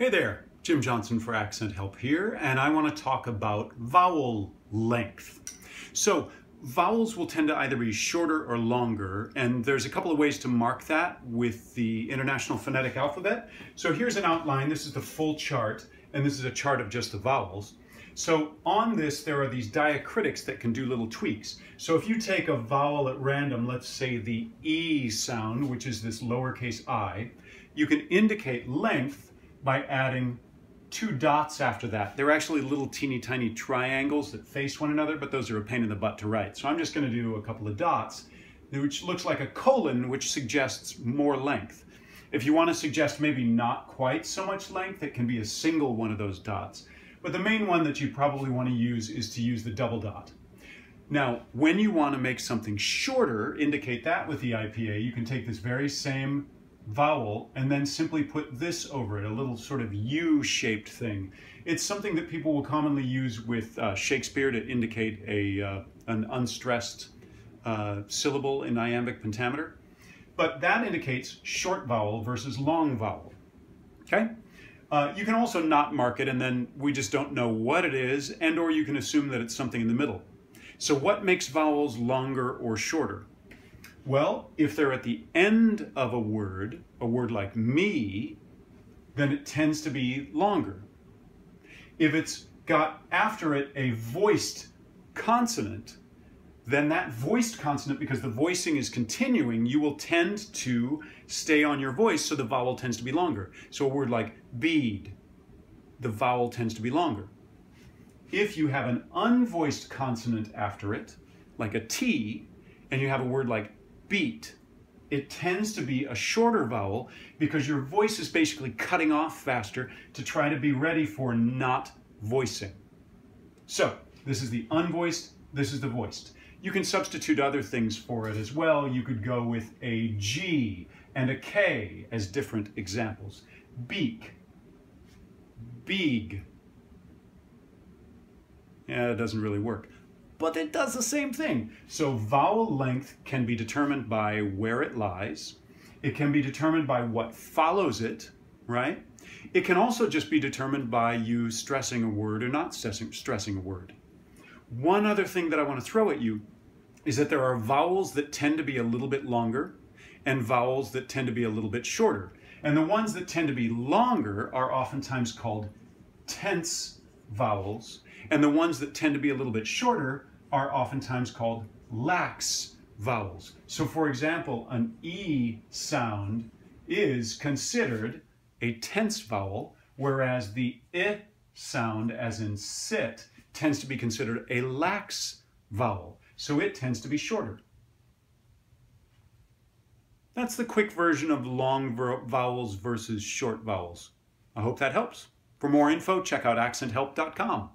Hey there, Jim Johnson for Accent Help here, and I want to talk about vowel length. So, vowels will tend to either be shorter or longer, and there's a couple of ways to mark that with the International Phonetic Alphabet. So here's an outline, this is the full chart, and this is a chart of just the vowels. So on this, there are these diacritics that can do little tweaks. So if you take a vowel at random, let's say the E sound, which is this lowercase i, you can indicate length by adding two dots after that. They're actually little teeny tiny triangles that face one another, but those are a pain in the butt to write. So I'm just going to do a couple of dots, which looks like a colon, which suggests more length. If you want to suggest maybe not quite so much length, it can be a single one of those dots. But the main one that you probably want to use is to use the double dot. Now, when you want to make something shorter, indicate that with the IPA, you can take this very same vowel and then simply put this over it, a little sort of U-shaped thing. It's something that people will commonly use with uh, Shakespeare to indicate a, uh, an unstressed uh, syllable in iambic pentameter. But that indicates short vowel versus long vowel, okay? Uh, you can also not mark it and then we just don't know what it is and or you can assume that it's something in the middle. So what makes vowels longer or shorter? Well, if they're at the end of a word, a word like me, then it tends to be longer. If it's got after it a voiced consonant, then that voiced consonant, because the voicing is continuing, you will tend to stay on your voice, so the vowel tends to be longer. So a word like bead, the vowel tends to be longer. If you have an unvoiced consonant after it, like a T, and you have a word like beat, it tends to be a shorter vowel because your voice is basically cutting off faster to try to be ready for not voicing. So this is the unvoiced, this is the voiced. You can substitute other things for it as well. You could go with a G and a K as different examples. Beak, beeg. Yeah, it doesn't really work but it does the same thing. So vowel length can be determined by where it lies. It can be determined by what follows it, right? It can also just be determined by you stressing a word or not stressing, stressing a word. One other thing that I want to throw at you is that there are vowels that tend to be a little bit longer and vowels that tend to be a little bit shorter. And the ones that tend to be longer are oftentimes called tense vowels, and the ones that tend to be a little bit shorter are oftentimes called lax vowels. So for example, an E sound is considered a tense vowel, whereas the I sound, as in sit, tends to be considered a lax vowel. So it tends to be shorter. That's the quick version of long vowels versus short vowels. I hope that helps. For more info, check out accenthelp.com.